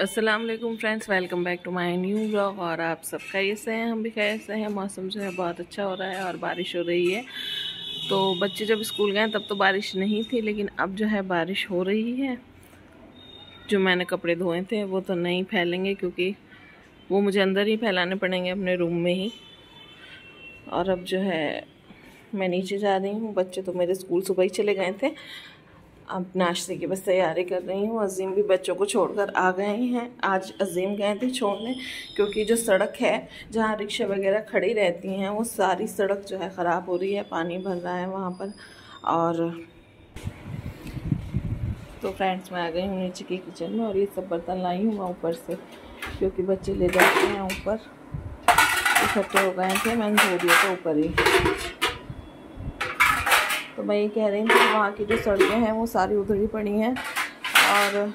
अस्सलाम वालेकुम friends welcome back to my new blog और आप सब खैरियत से हैं? हम भी खैरियत से हैं। मौसम जो है बहुत अच्छा हो रहा है और बारिश हो रही है। तो बच्चे जब स्कूल गए, तब तो बारिश नहीं थी, लेकिन अब जो है बारिश हो रही है। जो मैंने कपड़े धोए थे, वो तो नहीं फैलेंगे, क्योंकि वो मुझे अंदर ही फैलाने पड़ेंगे अपने रूम में ही। और अब जो है मैं नीचे जा रही हूँ। बच्चे तो मेरे स्कूल सुबह ही चले गए थे। अब नाश्ते की बस तैयारी कर रही हूँ। अजीम भी बच्चों को छोड़कर आ गए हैं। आज अजीम गए थे छोड़ने, क्योंकि जो सड़क है, जहाँ रिक्शा वगैरह खड़ी रहती हैं, वो सारी सड़क जो है ख़राब हो रही है, पानी भर रहा है वहाँ पर। और तो फ्रेंड्स, मैं आ गई हूँ नीचे की किचन में और ये सब बर्तन लाई हूँ मैं ऊपर से, क्योंकि बच्चे ले जाते हैं ऊपर। इकट्ठे हो गए थे, मैंने धो दिया था ऊपर ही। तो मैं ये कह रही हूँ कि वहाँ की जो सड़कें हैं वो सारी उधड़ी पड़ी हैं और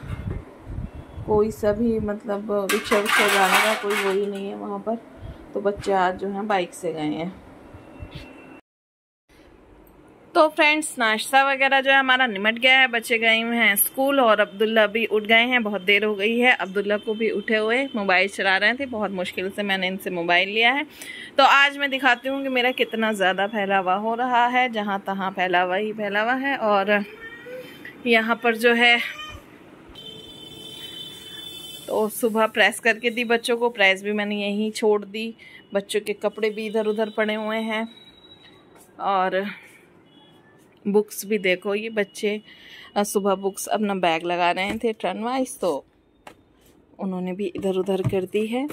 कोई सभी मतलब रिक्शा विक्शा जाने का कोई वही नहीं है वहाँ पर। तो बच्चे आज जो हैं बाइक से गए हैं। तो फ्रेंड्स नाश्ता वगैरह जो है हमारा निमट गया है बच्चे गए हुए हैं स्कूल और अब्दुल्ला भी उठ गए हैं, बहुत देर हो गई है। अब्दुल्ला को भी उठे हुए मोबाइल चला रहे थे, बहुत मुश्किल से मैंने इनसे मोबाइल लिया है। तो आज मैं दिखाती हूँ कि मेरा कितना ज़्यादा फैलावा हो रहा है, जहाँ तहाँ फैलावा ही फैलावा है और यहाँ पर जो है तो सुबह प्रेस करके दी बच्चों को प्रेस भी मैंने यहीं छोड़ दी। बच्चों के कपड़े भी इधर उधर पड़े हुए हैं और बुक्स भी देखो, ये बच्चे सुबह बुक्स अपना बैग लगा रहे थे टर्न वाइज तो उन्होंने भी इधर उधर कर दी है।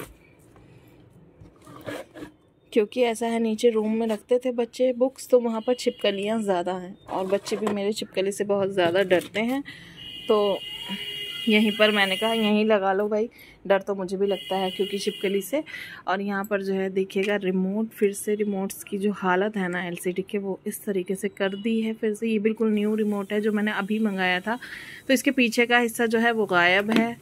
क्योंकि ऐसा है, नीचे रूम में रखते थे बच्चे बुक्स तो वहाँ पर छिपकलियाँ ज़्यादा हैं। और बच्चे भी मेरे छिपकली से बहुत ज़्यादा डरते हैं तो यहीं पर मैंने कहा, यहीं लगा लो भाई। डर तो मुझे भी लगता है क्योंकि छिपकली से। और यहाँ पर जो है, देखिएगा रिमोट फिर से रिमोट्स की जो हालत है ना एलसीडी के, वो इस तरीके से कर दी है फिर से। ये बिल्कुल न्यू रिमोट है जो मैंने अभी मंगाया था। तो इसके पीछे का हिस्सा जो है, वो गायब है।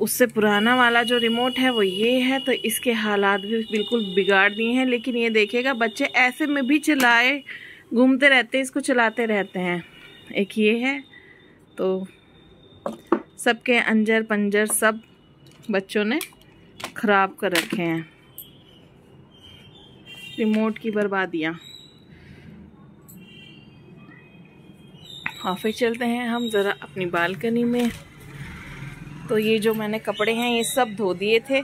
उससे पुराना वाला जो रिमोट है, वो ये है। तो इसके हालात भी बिल्कुल बिगाड़ दिए हैं। लेकिन ये देखेगा बच्चे ऐसे में भी चलाए घूमते रहते हैं, इसको चलाते रहते हैं। एक ये है तो सबके अंजर पंजर सब बच्चों ने ख़राब कर रखे हैं। रिमोट की बर्बादियाँ। और चलते हैं हम ज़रा अपनी बालकनी में। तो ये जो मैंने कपड़े हैं, ये सब धो दिए थे।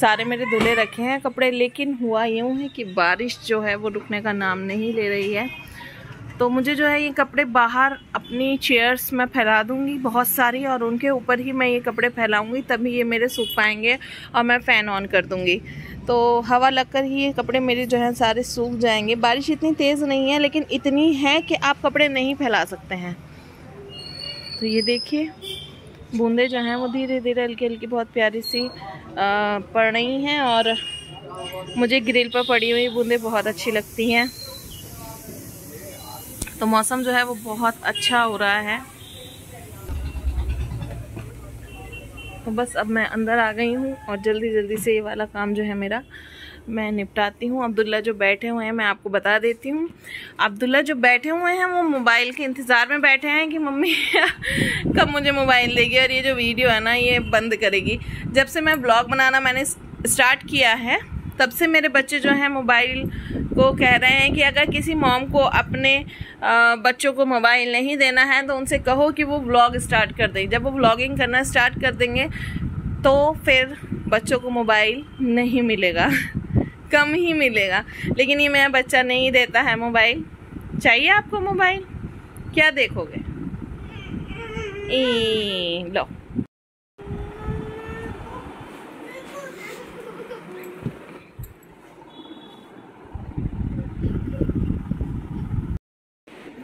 सारे मेरे धुले रखे हैं कपड़े, लेकिन हुआ यूँ है कि बारिश जो है वो रुकने का नाम नहीं ले रही है। तो मुझे जो है ये कपड़े बाहर अपनी चेयर्स में फैला दूँगी बहुत सारी और उनके ऊपर ही मैं ये कपड़े फैलाऊँगी, तभी ये मेरे सूख पाएँगे और मैं फ़ैन ऑन कर दूँगी। तो हवा लगकर ही ये कपड़े मेरे जो हैं सारे सूख जाएँगे। बारिश इतनी तेज़ नहीं है, लेकिन इतनी है कि आप कपड़े नहीं फैला सकते हैं। तो ये देखिए, बूंदे जो हैं वो धीरे धीरे हल्की हल्की बहुत प्यारी सी पड़ रही हैं और मुझे ग्रिल पर पड़ी हुई बूंदे बहुत अच्छी लगती हैं। तो मौसम जो है वो बहुत अच्छा हो रहा है। तो बस अब मैं अंदर आ गई हूँ और जल्दी जल्दी से ये वाला काम जो है मेरा मैं निपटाती हूँ। अब्दुल्ला जो बैठे हुए हैं, मैं आपको बता देती हूँ। अब्दुल्ला जो बैठे हुए हैं, वो मोबाइल के इंतज़ार में बैठे हैं कि मम्मी कब मुझे मोबाइल देगी और ये जो वीडियो है ना, ये बंद करेगी। जब से मैं ब्लॉग बनाना मैंने स्टार्ट किया है तब से मेरे बच्चे जो हैं मोबाइल को कह रहे हैं कि अगर किसी मॉम को अपने बच्चों को मोबाइल नहीं देना है तो उनसे कहो कि वो व्लॉग स्टार्ट कर दें। जब वो व्लॉगिंग करना स्टार्ट कर देंगे तो फिर बच्चों को मोबाइल नहीं मिलेगा। कम ही मिलेगा। लेकिन ये मेरा बच्चा नहीं देता है मोबाइल। चाहिए आपको मोबाइल? क्या देखोगे? ए, लो।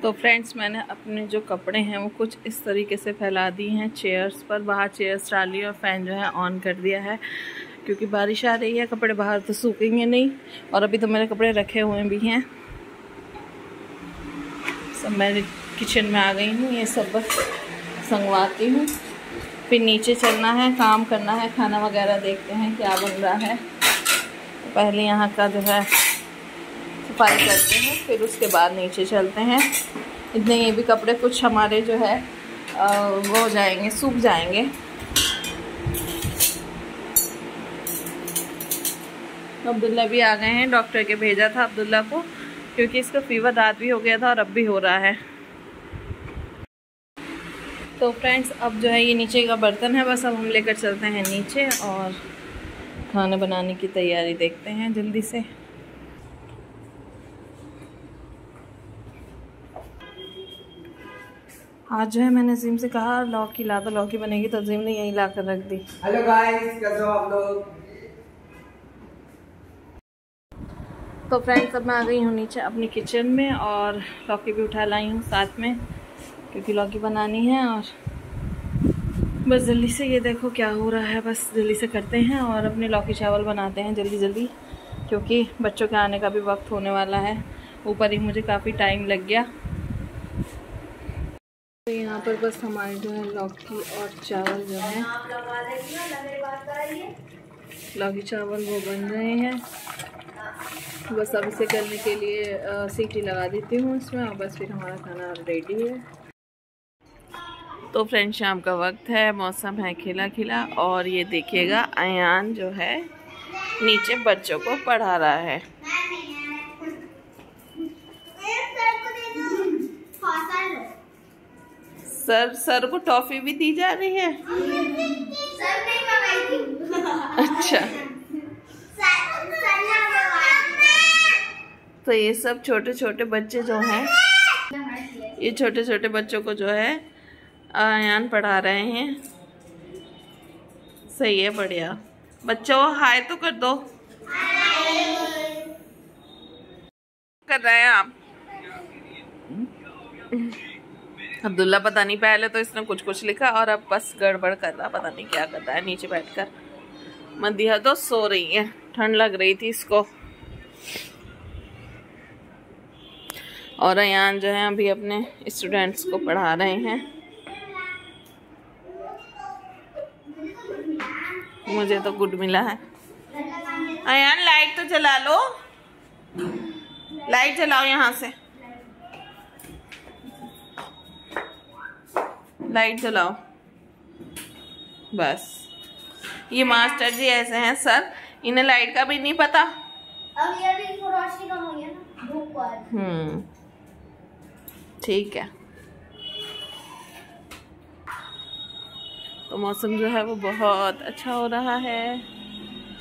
तो फ्रेंड्स मैंने अपने जो कपड़े हैं, वो कुछ इस तरीके से फैला दिए हैं चेयर्स पर। बाहर चेयर्स डाली और फ़ैन जो है ऑन कर दिया है, क्योंकि बारिश आ रही है, कपड़े बाहर तो सूखेंगे नहीं। और अभी तो मेरे कपड़े रखे हुए भी हैं। सब मैं किचन में आ गई हूँ, ये सब बस संगवाती हूँ। फिर नीचे चलना है, काम करना है, खाना वगैरह देखते हैं क्या बन रहा है। पहले यहाँ का जो है सफ़ाई करते हैं, फिर उसके बाद नीचे चलते हैं। इतने ये भी कपड़े कुछ हमारे जो है वो हो जाएँगे, सूख जाएँगे। अब्दुल्ला भी आ गए हैं, डॉक्टर के भेजा था अब्दुल्ला को, क्योंकि इसका फीवर रात भी हो गया था और अब भी हो रहा है। तो फ्रेंड्स अब जो है ये नीचे का बर्तन है, बस अब हम लेकर चलते हैं नीचे और खाना बनाने की तैयारी देखते हैं जल्दी से। आज जो है मैंने अजीम से कहा लौकी ला दो लौकी बनेगी तो अजीम ने यही ला कर रख दी। हेलो गाइस कैसे हो आप लोग? तो फ्रेंड्स अब मैं आ गई हूँ नीचे अपनी किचन में और लौकी भी उठा लाई हूँ साथ में क्योंकि लौकी बनानी है और बस जल्दी से ये देखो क्या हो रहा है। बस जल्दी से करते हैं और अपने लौकी चावल बनाते हैं जल्दी जल्दी क्योंकि बच्चों के आने का भी वक्त होने वाला है। ऊपर ही मुझे काफ़ी टाइम लग गया। तो यहाँ पर बस हमारे जो है लौकी और चावल जो है। लौकी चावल वो बन रहे हैं। बस अब इसे करने के लिए सीटी लगा देती हूँ इसमें और बस फिर हमारा खाना रेडी है। तो फ्रेंड शाम का वक्त है, मौसम है खिला खिला और ये देखिएगा, अयान जो है नीचे बच्चों को पढ़ा रहा है। सर सर को टॉफी भी दी जा रही है? सर नहीं अच्छा। तो ये सब छोटे छोटे बच्चे जो हैं ये छोटे छोटे बच्चों को जो है आयान पढ़ा रहे हैं। सही है बढ़िया। बच्चों हाय तो कर दो। कर रहे हैं आप? अब्दुल्ला पता नहीं, पहले तो इसने कुछ कुछ लिखा और अब बस गड़बड़ कर रहा, पता नहीं क्या कर रहा है, नीचे बैठकर। मदिया तो सो रही है, ठंड लग रही थी इसको। और अयान जो है, अभी अपने स्टूडेंट्स को पढ़ा रहे हैं। मुझे तो गुड मिला है। अयान लाइट तो जला लो। लाइट जलाओ यहाँ से। लाइट जलाओ। बस। ये मास्टर जी ऐसे हैं सर। इन्हें लाइट का भी नहीं पता। अब ये भी रोशनी कम हो गया ना धूप पर हम्म। ठीक है। तो मौसम जो है वो बहुत अच्छा हो रहा है।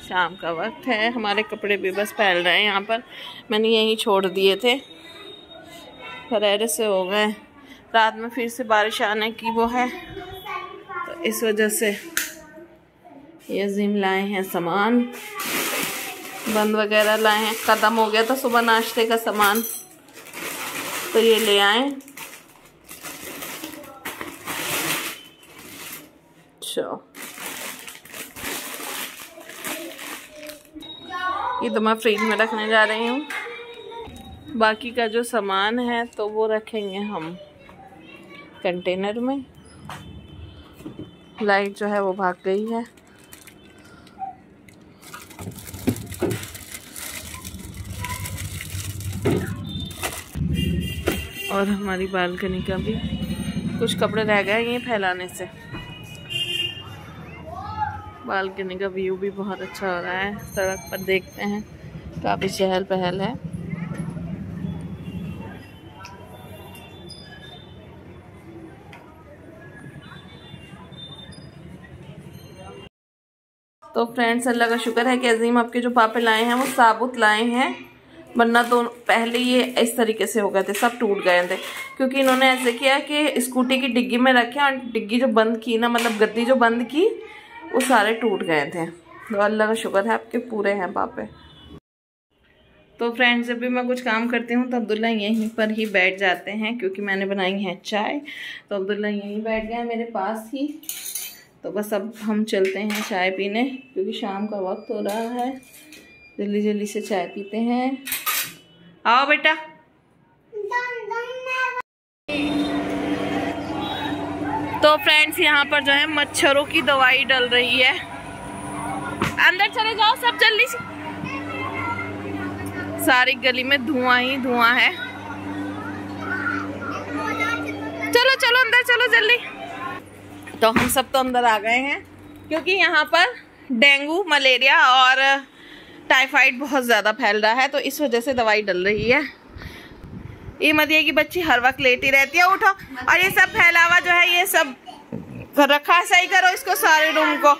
शाम का वक्त है। हमारे कपड़े भी बस फैल रहे हैं यहाँ पर। मैंने यहीं छोड़ दिए थे। फरेरे से हो गए। रात में फिर से बारिश आने की वो है। तो इस वजह से ये जिम लाए हैं सामान। बंद वगैरह लाए हैं। ख़त्म हो गया था सुबह नाश्ते का सामान। तो ये ले आए। अच्छा। ये तो मैं फ्रिज में रखने जा रही हूँ। बाकी का जो सामान है तो वो रखेंगे हम। कंटेनर में। लाइट जो है वो भाग गई है। और हमारी बालकनी का भी कुछ कपड़े रह गए ये फैलाने से। बालकनी का व्यू भी बहुत अच्छा हो रहा है। सड़क पर देखते हैं। काफ़ी चहल पहल है। तो फ्रेंड्स अल्लाह का शुक्र है कि अजीम आपके जो पापे लाए हैं, वो साबुत लाए हैं, वरना तो पहले ये इस तरीके से हो गए थे, सब टूट गए थे। क्योंकि इन्होंने ऐसे किया कि स्कूटी की डिग्गी में रखे और डिग्गी जो बंद की ना मतलब गद्दी जो बंद की, वो सारे टूट गए थे। तो अल्लाह का शुक्र है आपके पूरे हैं पापे। तो फ्रेंड्स जब भी मैं कुछ काम करती हूँ तो अब्दुल्ला यहीं पर ही बैठ जाते हैं, क्योंकि मैंने बनाई है चाय। तो अब्दुल्ला यहीं बैठ गया मेरे पास ही। तो बस अब हम चलते हैं चाय पीने, क्योंकि शाम का वक्त हो रहा है। जल्दी जल्दी से चाय पीते हैं। आओ बेटा। तो फ्रेंड्स, यहाँ पर जो है मच्छरों की दवाई डल रही है। अंदर चले जाओ सब जल्दी से। सारी गली में धुआँ ही धुआँ है। चलो चलो, अंदर चलो जल्दी। तो हम सब तो अंदर आ गए हैं क्योंकि यहाँ पर डेंगू मलेरिया और टाइफाइड बहुत ज़्यादा फैल रहा है तो इस वजह से दवाई डल रही है। ये मदिया की बच्ची हर वक्त लेटी रहती है उठो। और ये सब फैलावा जो है ये सब रखा सही करो इसको सारे रूम को।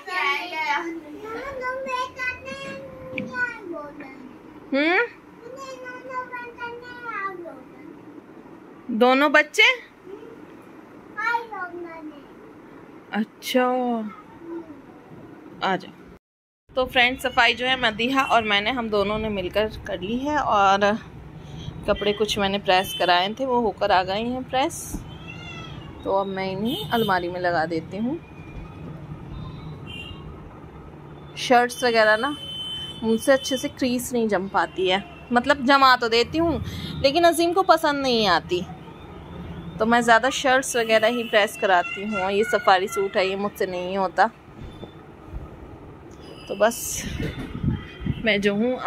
हम्म? दोनों बच्चे? अच्छा। आ जाओ। तो फ्रेंड सफ़ाई जो है मदीहा और मैंने, हम दोनों ने मिलकर कर ली है और कपड़े कुछ मैंने प्रेस कराए थे, वो होकर आ गए हैं प्रेस तो अब मैं इन्हें अलमारी में लगा देती हूँ। शर्ट्स वगैरह ना, मुझसे अच्छे से क्रीस नहीं जम पाती है। मतलब जमा तो देती हूँ, लेकिन अजीम को पसंद नहीं आती। तो मैं ज़्यादा शर्ट्स वगैरह ही प्रेस कराती हूँ। ये सफारी सूट है, ये मुझसे नहीं होता। तो बस, मैं जो हूँ,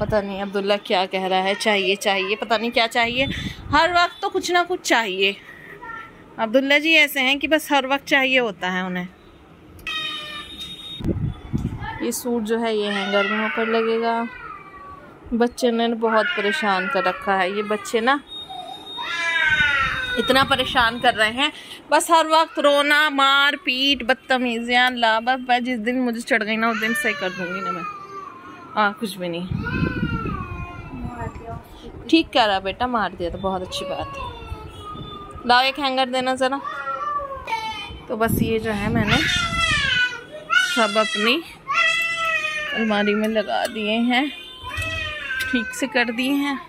पता नहीं अब्दुल्ला क्या कह रहा है। चाहिए चाहिए, पता नहीं क्या चाहिए। हर वक्त तो कुछ ना कुछ चाहिए। अब्दुल्ला जी ऐसे हैं कि बस हर वक्त चाहिए होता है उन्हें। ये सूट जो है, ये हैंगर में ऊपर लगेगा। बच्चे ने बहुत परेशान कर रखा है। ये बच्चे ना इतना परेशान कर रहे हैं। बस हर वक्त रोना, मार, पीट, बदतमीजियाँ लाभ जिस दिन मुझे चढ़ गई ना, उस दिन सही कर दूँगी ना मैं। हाँ कुछ भी नहीं। ठीक कह रहा बेटा, मार दिया तो बहुत अच्छी बात है। लाओ एक हैंगर देना ज़रा। तो बस ये जो है मैंने सब अपनी अलमारी में लगा दिए हैं। ठीक से कर दिए हैं।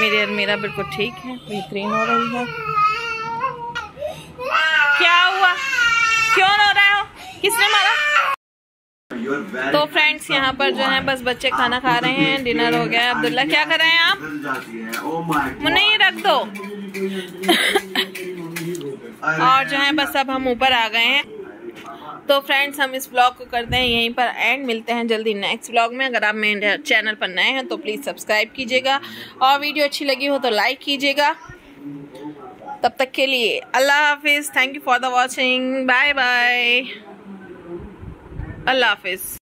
मेरे अलमीरा बिल्कुल ठीक है, बेहतरीन हो रही है। क्या हुआ? क्यों रो रहे हो? किसने मारा? तो फ्रेंड्स यहाँ पर जो है, बस बच्चे खाना खा रहे हैं, डिनर हो गया। अब्दुल्ला, क्या कर रहे हैं आप? मुन्ने ये रख दो। और जो है, बस अब हम ऊपर आ गए हैं। तो फ्रेंड्स हम इस ब्लॉग को करते हैं यहीं पर एंड मिलते हैं जल्दी नेक्स्ट ब्लॉग में. अगर आप मेरे चैनल पर नए हैं तो प्लीज़ सब्सक्राइब कीजिएगा. और वीडियो अच्छी लगी हो तो लाइक कीजिएगा. तब तक के लिए अल्लाह हाफिज़. Thank you for the watching bye bye अल्लाह हाफिज़.